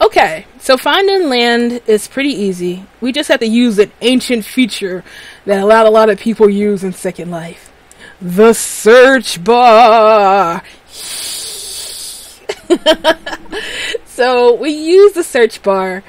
Okay, so finding land is pretty easy. We just have to use an ancient feature that a lot, a lot of people use in Second Life the search bar. so we use the search bar,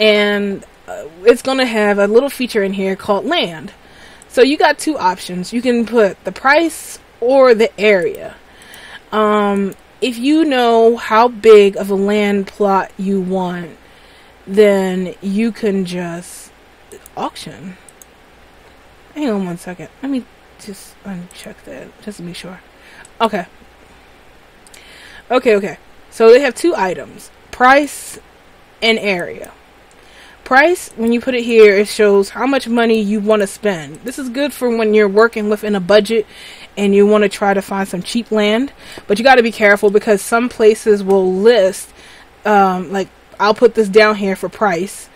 and uh, it's going to have a little feature in here called land. So you got two options. You can put the price or the area. Um, if you know how big of a land plot you want, then you can just auction. Hang on one second. Let me just uncheck that just to be sure. Okay. Okay, okay. So they have two items price and area. Price, when you put it here, it shows how much money you want to spend. This is good for when you're working within a budget and you want to try to find some cheap land. But you got to be careful because some places will list, um, like, I'll put this down here for price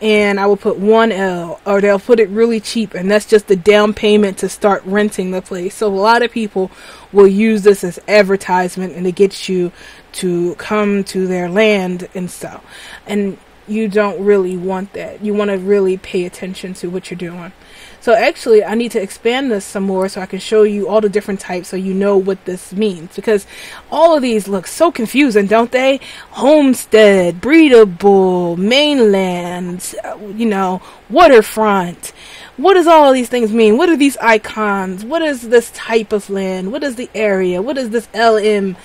and I will put 1L or they'll put it really cheap and that's just the down payment to start renting the place. So a lot of people will use this as advertisement and it gets you to come to their land and stuff. And you don't really want that. You want to really pay attention to what you're doing. So actually, I need to expand this some more so I can show you all the different types so you know what this means. Because all of these look so confusing, don't they? Homestead, breedable, mainland, you know, waterfront. What does all of these things mean? What are these icons? What is this type of land? What is the area? What is this LM?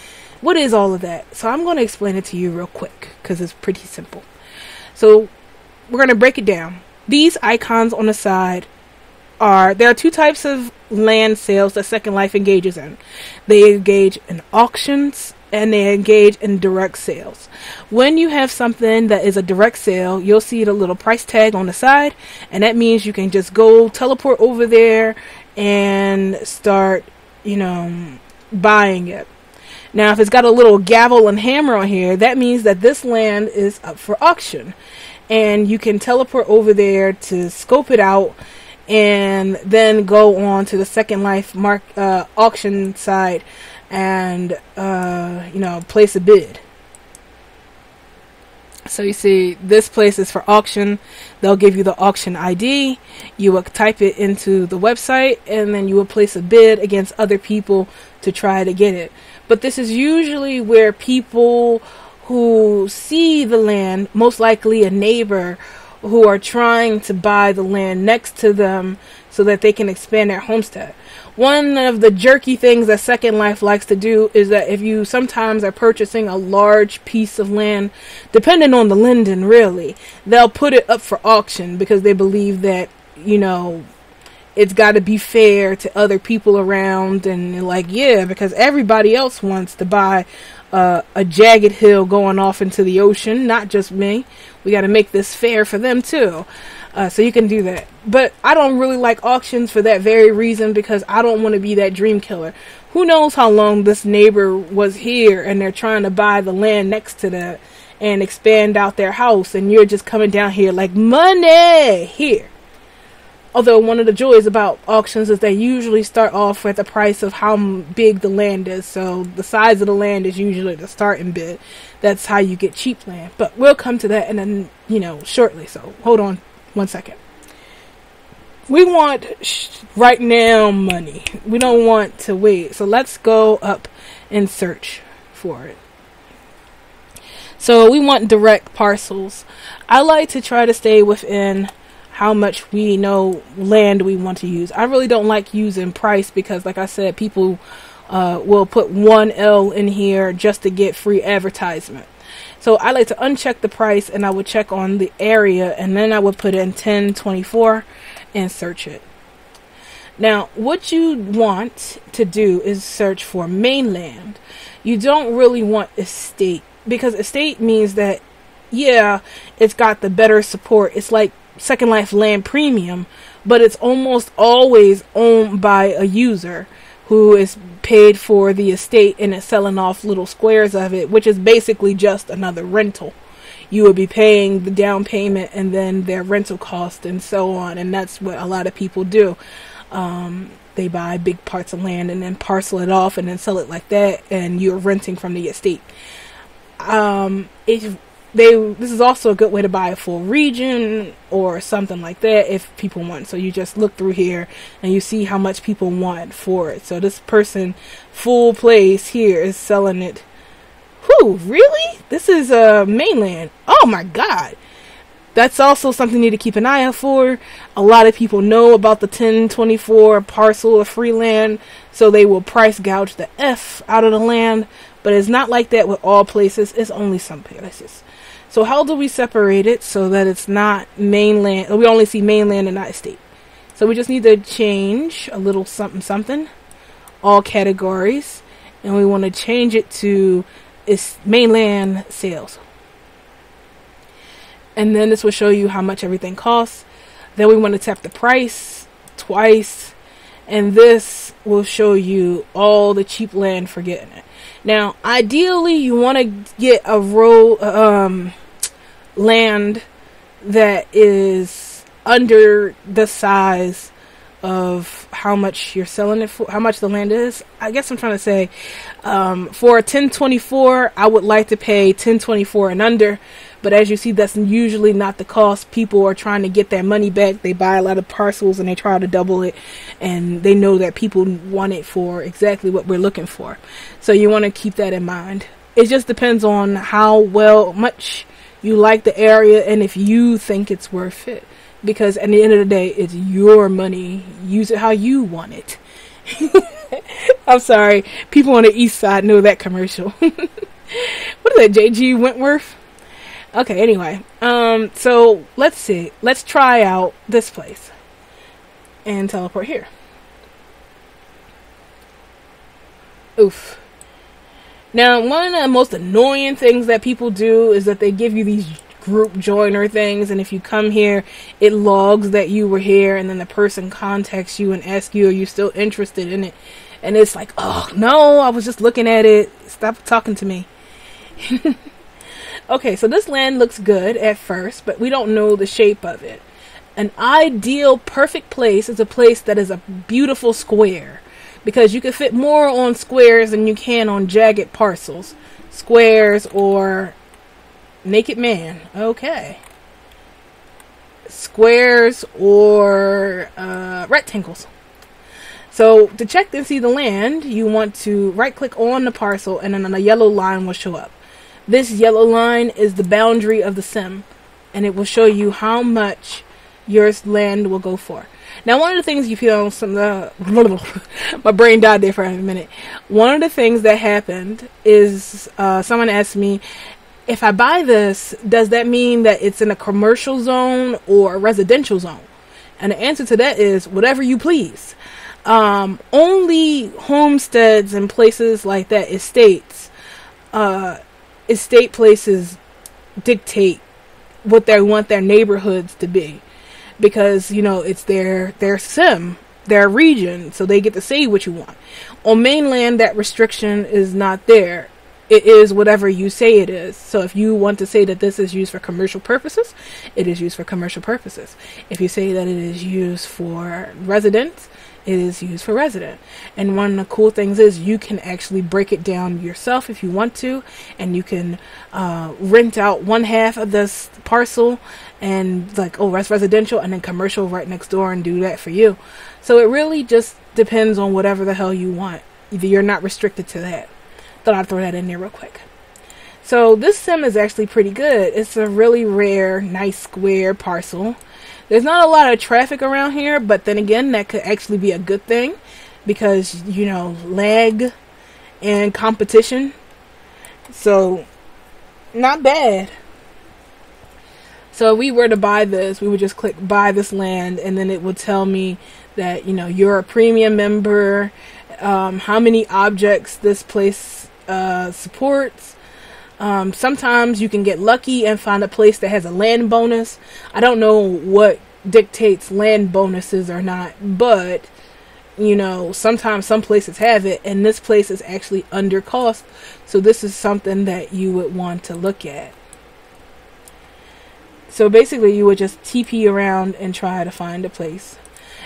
What is all of that? So I'm going to explain it to you real quick because it's pretty simple. So we're going to break it down. These icons on the side are there are two types of land sales that Second Life engages in. They engage in auctions and they engage in direct sales. When you have something that is a direct sale, you'll see the little price tag on the side, and that means you can just go teleport over there and start, you know, buying it. Now, if it's got a little gavel and hammer on here, that means that this land is up for auction. And you can teleport over there to scope it out and then go on to the Second Life mark uh, auction site and uh, you know place a bid. So you see, this place is for auction. They'll give you the auction ID. You will type it into the website, and then you will place a bid against other people to try to get it. But this is usually where people who see the land, most likely a neighbor, who are trying to buy the land next to them so that they can expand their homestead. One of the jerky things that Second Life likes to do is that if you sometimes are purchasing a large piece of land, depending on the linden really, they'll put it up for auction because they believe that, you know, it's got to be fair to other people around and like yeah because everybody else wants to buy uh, a jagged hill going off into the ocean not just me we got to make this fair for them too. Uh, so you can do that. But I don't really like auctions for that very reason because I don't want to be that dream killer. Who knows how long this neighbor was here and they're trying to buy the land next to that and expand out their house and you're just coming down here like money here. Although one of the joys about auctions is they usually start off at the price of how big the land is. So the size of the land is usually the starting bid. That's how you get cheap land. But we'll come to that and then, you know, shortly. So hold on one second. We want right now money. We don't want to wait. So let's go up and search for it. So we want direct parcels. I like to try to stay within how much we know land we want to use. I really don't like using price because, like I said, people uh, will put one L in here just to get free advertisement. So I like to uncheck the price and I would check on the area and then I would put in 1024 and search it. Now, what you want to do is search for mainland. You don't really want estate because estate means that, yeah, it's got the better support. It's like Second Life Land Premium, but it's almost always owned by a user who is paid for the estate and is selling off little squares of it, which is basically just another rental. You would be paying the down payment and then their rental cost and so on, and that's what a lot of people do. Um, they buy big parts of land and then parcel it off and then sell it like that, and you're renting from the estate. um, they this is also a good way to buy a full region or something like that if people want. So you just look through here and you see how much people want for it. So this person full place here is selling it. Who really? This is uh mainland. Oh my god. That's also something you need to keep an eye out for. A lot of people know about the 1024 parcel of free land, so they will price gouge the F out of the land. But it's not like that with all places. It's only some places. So how do we separate it so that it's not mainland? We only see mainland and not estate. So we just need to change a little something something, all categories, and we want to change it to is mainland sales. And then this will show you how much everything costs. Then we want to tap the price twice, and this will show you all the cheap land for getting it. Now, ideally, you want to get a row um, land that is under the size of how much you're selling it for, how much the land is. I guess I'm trying to say, um, for a 1024, I would like to pay 1024 and under. But as you see, that's usually not the cost. People are trying to get their money back. They buy a lot of parcels and they try to double it, and they know that people want it for exactly what we're looking for. So you want to keep that in mind. It just depends on how well much you like the area and if you think it's worth it. Because at the end of the day, it's your money. Use it how you want it. I'm sorry. People on the east side know that commercial. what is that, JG Wentworth? Okay, anyway. Um, so let's see. Let's try out this place. And teleport here. Oof. Now, one of the most annoying things that people do is that they give you these group joiner things, and if you come here, it logs that you were here, and then the person contacts you and asks you, Are you still interested in it? And it's like, Oh, no, I was just looking at it. Stop talking to me. okay, so this land looks good at first, but we don't know the shape of it. An ideal, perfect place is a place that is a beautiful square because you can fit more on squares than you can on jagged parcels. Squares or naked man. Okay. Squares or uh, rectangles. So to check and see the land, you want to right click on the parcel and then a yellow line will show up. This yellow line is the boundary of the sim and it will show you how much your land will go for. Now, one of the things you feel some uh, my brain died there for a minute. One of the things that happened is uh, someone asked me if I buy this, does that mean that it's in a commercial zone or a residential zone? And the answer to that is whatever you please. Um, only homesteads and places like that, estates, uh, estate places dictate what they want their neighborhoods to be because you know it's their their sim their region so they get to say what you want. On mainland that restriction is not there. It is whatever you say it is. So if you want to say that this is used for commercial purposes it is used for commercial purposes. If you say that it is used for residents it is used for resident. And one of the cool things is you can actually break it down yourself if you want to, and you can uh, rent out one half of this parcel and like oh that's residential and then commercial right next door and do that for you. So it really just depends on whatever the hell you want. You're not restricted to that. Thought I'd throw that in there real quick. So this sim is actually pretty good. It's a really rare, nice square parcel. There's not a lot of traffic around here, but then again, that could actually be a good thing because, you know, lag and competition. So, not bad. So if we were to buy this, we would just click buy this land and then it would tell me that, you know, you're a premium member, um, how many objects this place uh, supports, um, sometimes you can get lucky and find a place that has a land bonus. I don't know what dictates land bonuses or not, but you know, sometimes some places have it, and this place is actually under cost. So, this is something that you would want to look at. So, basically, you would just TP around and try to find a place.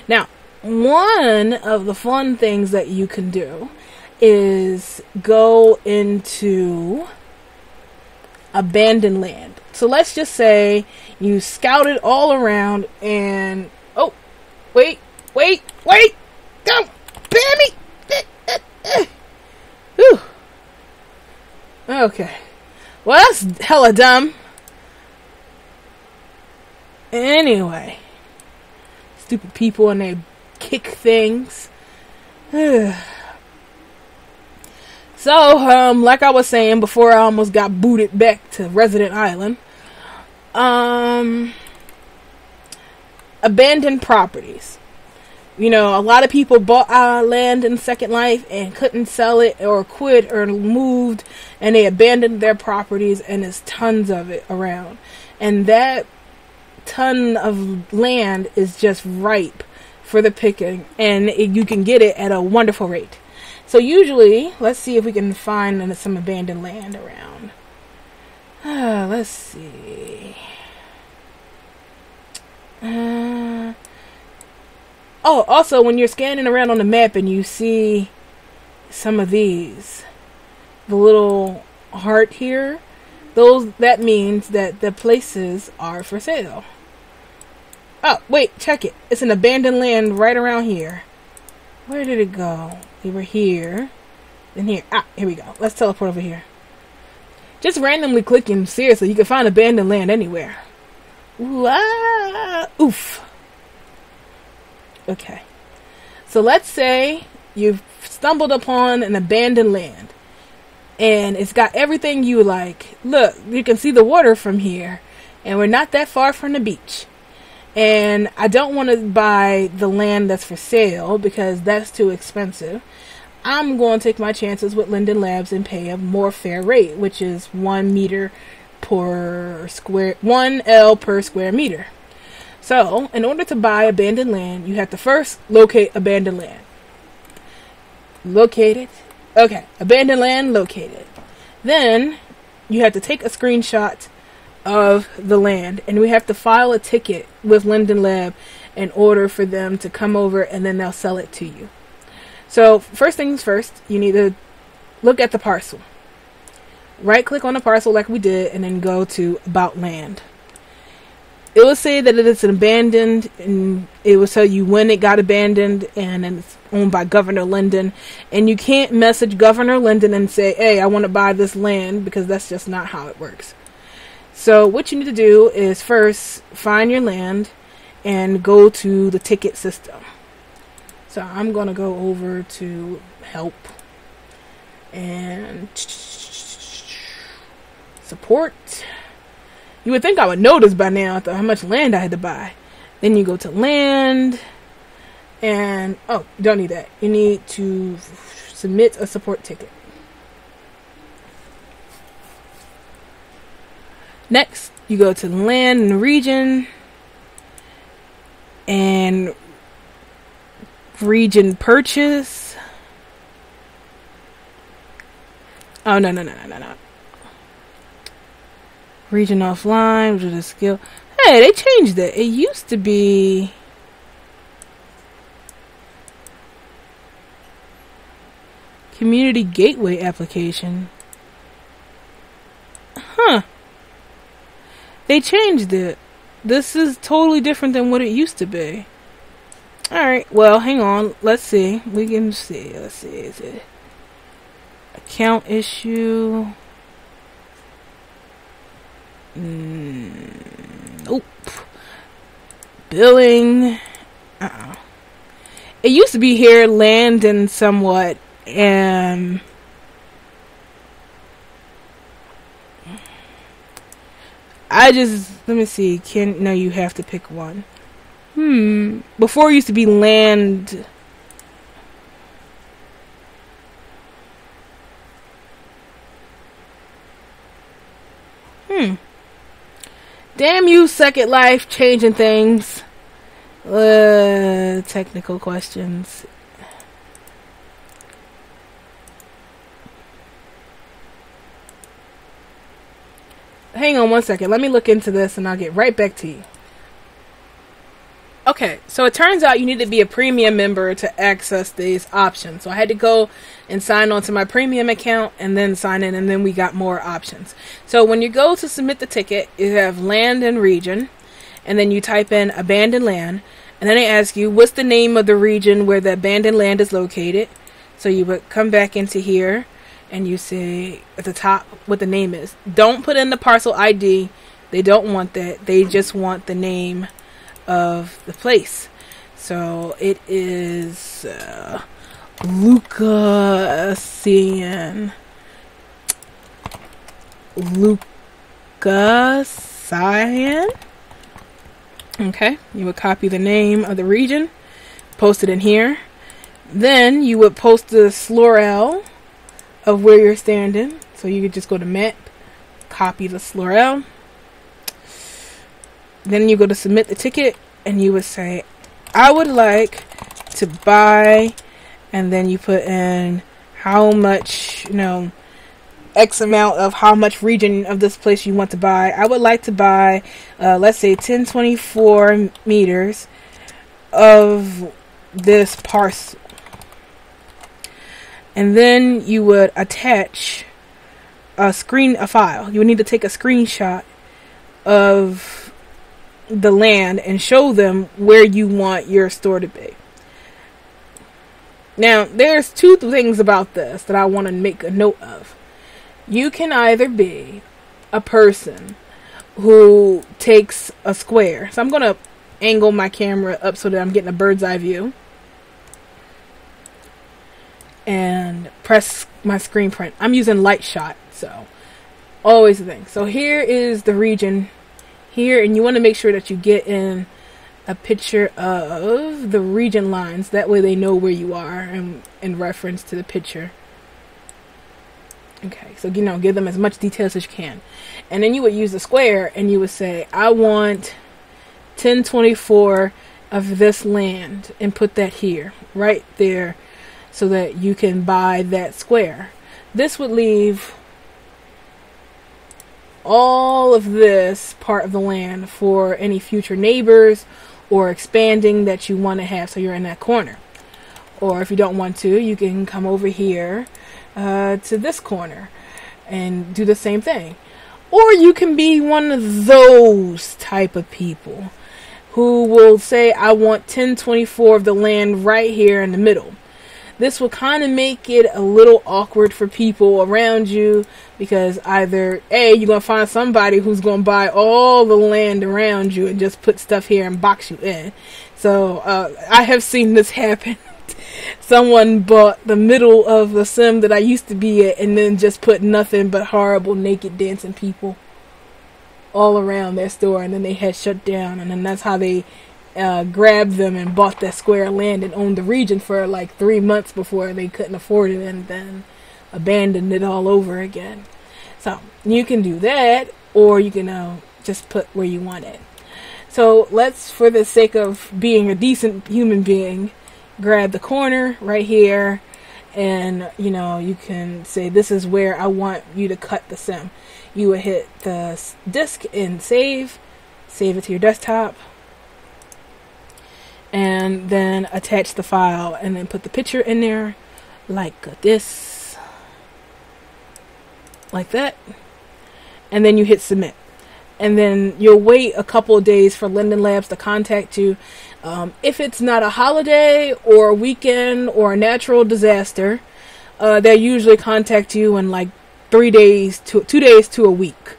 Now, one of the fun things that you can do is go into abandoned land. So let's just say you scouted all around and oh, wait, wait, wait, don't ban me. Whew. Okay. Well, that's hella dumb. Anyway, stupid people and they kick things. so, um, like I was saying before, I almost got booted back to Resident Island. Um, abandoned properties. You know, a lot of people bought uh, land in Second Life and couldn't sell it or quit or moved, and they abandoned their properties, and there's tons of it around. And that ton of land is just ripe for the picking, and it, you can get it at a wonderful rate. So usually, let's see if we can find some abandoned land around. Uh, let's see. Uh, oh, also, when you're scanning around on the map and you see some of these, the little heart here, those that means that the places are for sale. Oh, wait, check it. It's an abandoned land right around here. Where did it go? We were here. Then here. Ah, here we go. Let's teleport over here. Just randomly clicking, seriously, you can find abandoned land anywhere. Ooh, ah, oof. Okay. So let's say you've stumbled upon an abandoned land. And it's got everything you like. Look, you can see the water from here. And we're not that far from the beach and I don't want to buy the land that's for sale because that's too expensive. I'm going to take my chances with Linden Labs and pay a more fair rate, which is one meter per square, one L per square meter. So, in order to buy abandoned land, you have to first locate abandoned land. Locate it. Okay, abandoned land located. Then you have to take a screenshot of the land, and we have to file a ticket with Linden Lab in order for them to come over and then they'll sell it to you. So, first things first, you need to look at the parcel. Right click on the parcel like we did, and then go to About Land. It will say that it is abandoned, and it will tell you when it got abandoned, and it's owned by Governor Linden. And you can't message Governor Linden and say, hey, I want to buy this land, because that's just not how it works. So what you need to do is first find your land and go to the ticket system. So I'm going to go over to help and support. You would think I would this by now how much land I had to buy. Then you go to land and oh, don't need that. You need to submit a support ticket. Next, you go to land and region and region purchase. Oh, no, no, no, no, no, no. Region offline, which is a skill. Hey, they changed it. It used to be. Community Gateway application. They changed it. This is totally different than what it used to be. Alright, well, hang on. Let's see. We can see. Let's see. Is it account issue? Mm, nope. Billing. Uh-uh. It used to be here, land and somewhat, and I just let me see. Can no, you have to pick one. Hmm. Before it used to be land. Hmm. Damn you, Second Life, changing things. Uh, technical questions. Hang on one second. Let me look into this and I'll get right back to you. Okay, so it turns out you need to be a premium member to access these options. So I had to go and sign on to my premium account and then sign in, and then we got more options. So when you go to submit the ticket, you have land and region, and then you type in abandoned land, and then they ask you what's the name of the region where the abandoned land is located. So you would come back into here and you say at the top what the name is. Don't put in the parcel ID. They don't want that. They just want the name of the place. So it is uh, Lucasian. Lucasian. Okay, you would copy the name of the region, post it in here. Then you would post the SLURL of where you're standing. So you could just go to map, copy the SLURL then you go to submit the ticket and you would say, I would like to buy, and then you put in how much, you know, X amount of how much region of this place you want to buy. I would like to buy, uh, let's say, 1024 meters of this parcel. And then you would attach a screen, a file. You would need to take a screenshot of the land and show them where you want your store to be. Now, there's two things about this that I want to make a note of. You can either be a person who takes a square. So I'm going to angle my camera up so that I'm getting a bird's eye view. And press my screen print. I'm using light shot, so always the thing. So here is the region here and you want to make sure that you get in a picture of the region lines that way they know where you are and in reference to the picture okay so you know give them as much details as you can and then you would use the square and you would say I want 1024 of this land and put that here right there so that you can buy that square this would leave all of this part of the land for any future neighbors or expanding that you want to have so you're in that corner. Or if you don't want to, you can come over here uh, to this corner and do the same thing. Or you can be one of those type of people who will say, I want 1024 of the land right here in the middle this will kind of make it a little awkward for people around you because either A, you're going to find somebody who's going to buy all the land around you and just put stuff here and box you in. So uh, I have seen this happen. Someone bought the middle of the sim that I used to be at and then just put nothing but horrible naked dancing people all around their store and then they had shut down and then that's how they uh, grabbed them and bought that square land and owned the region for like three months before they couldn't afford it and then abandoned it all over again. So you can do that, or you can uh, just put where you want it. So let's, for the sake of being a decent human being, grab the corner right here, and you know you can say this is where I want you to cut the sim. You would hit the disk and save, save it to your desktop and then attach the file and then put the picture in there like this like that. And then you hit submit. And then you'll wait a couple of days for Linden Labs to contact you. Um, if it's not a holiday or a weekend or a natural disaster uh, they usually contact you in like three days to two days to a week.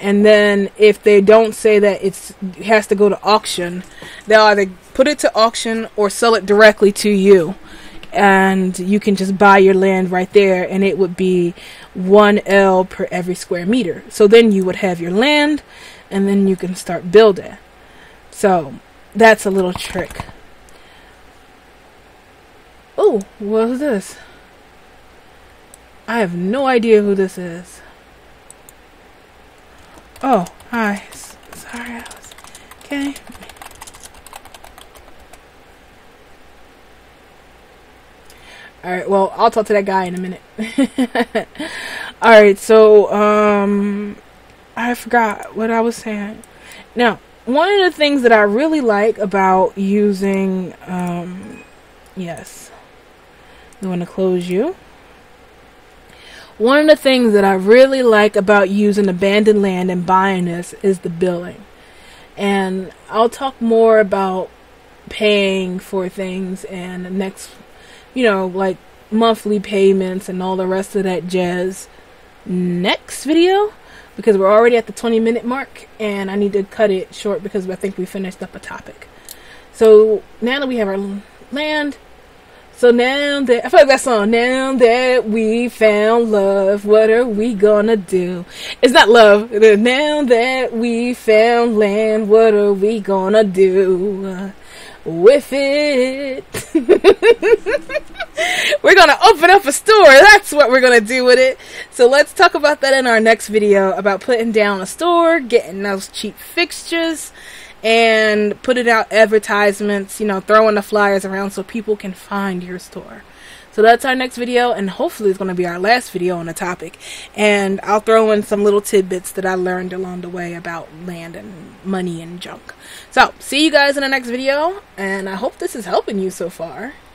And then if they don't say that it's it has to go to auction they'll either put it to auction or sell it directly to you and you can just buy your land right there and it would be 1L per every square meter. So then you would have your land and then you can start building. So that's a little trick. Oh, what is this? I have no idea who this is. Oh, hi. Sorry, I was okay. Alright, well, I'll talk to that guy in a minute. Alright, so, um, I forgot what I was saying. Now, one of the things that I really like about using, um, yes, I want to close you. One of the things that I really like about using abandoned land and buying this is the billing. And I'll talk more about paying for things and the next, you know, like monthly payments and all the rest of that jazz next video because we're already at the 20 minute mark and I need to cut it short because I think we finished up a topic. So now that we have our land, so now that I feel like that song, now that we found love, what are we gonna do? It's not love. Now that we found land, what are we gonna do with it? we're gonna open up a store. That's what we're gonna do with it. So let's talk about that in our next video about putting down a store, getting those cheap fixtures and putting out advertisements, you know, throwing the flyers around so people can find your store. So that's our next video, and hopefully it's going to be our last video on the topic. And I'll throw in some little tidbits that I learned along the way about land and money and junk. So, see you guys in the next video, and I hope this is helping you so far.